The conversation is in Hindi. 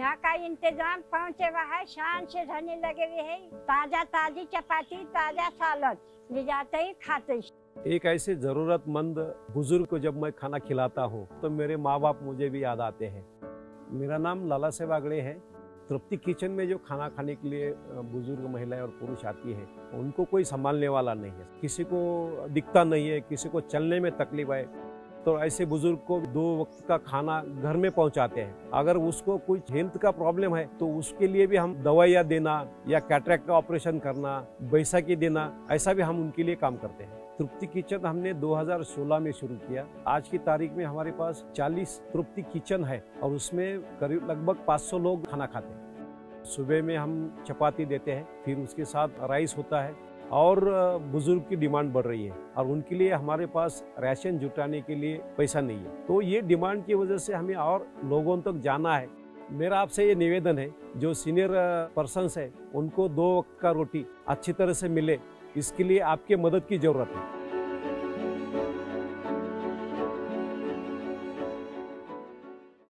यहाँ का इंतज़ाम पहुँचे हुआ है? शान से रहने लगे हुए है। ताज़ा ताजी चपाती, ताज़ा सालन। ले जाते ही खाते। एक ऐसे जरूरतमंद बुज़ुर्ग को जब मैं खाना खिलाता हूँ तो मेरे माँ बाप मुझे भी याद आते हैं। मेरा नाम लाला से वागड़े है। तृप्ति किचन में जो खाना खाने के लिए बुज़ुर्ग महिलाएँ और पुरुष आती है, उनको कोई संभालने वाला नहीं है। किसी को दिखता नहीं है, किसी को चलने में तकलीफ़ है तो ऐसे बुज़ुर्ग को दो वक्त का खाना घर में पहुंचाते हैं। अगर उसको कुछ हेल्थ का प्रॉब्लम है तो उसके लिए भी हम दवाइयाँ देना या कैटरेक्ट का ऑपरेशन करना, बैसाखी देना, ऐसा भी हम उनके लिए काम करते हैं। तृप्ति किचन हमने 2016 में शुरू किया। आज की तारीख में हमारे पास 40 तृप्ति किचन है और उसमें करीब लगभग 500 लोग खाना खाते हैं। सुबह में हम चपाती देते हैं, फिर उसके साथ राइस होता है। और बुज़ुर्ग की डिमांड बढ़ रही है और उनके लिए हमारे पास राशन जुटाने के लिए पैसा नहीं है। तो ये डिमांड की वजह से हमें और लोगों तक जाना है। मेरा आपसे ये निवेदन है, जो सीनियर पर्सन है, उनको दो वक्त का रोटी अच्छी तरह से मिले, इसके लिए आपके मदद की ज़रूरत है।